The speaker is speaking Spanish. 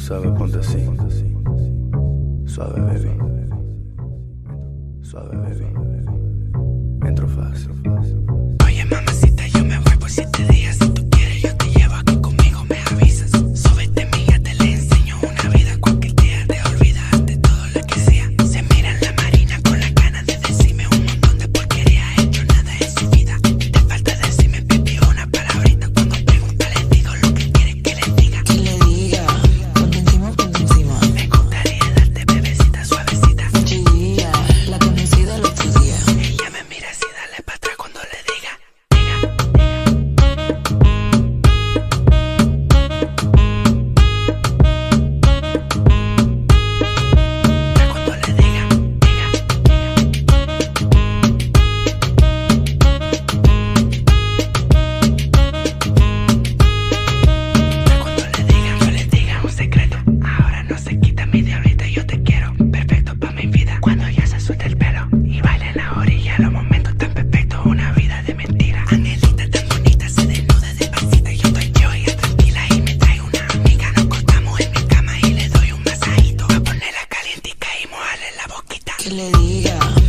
sabes, ponte así. Suave, baby. Suave, baby. Entro fácil. que le diga.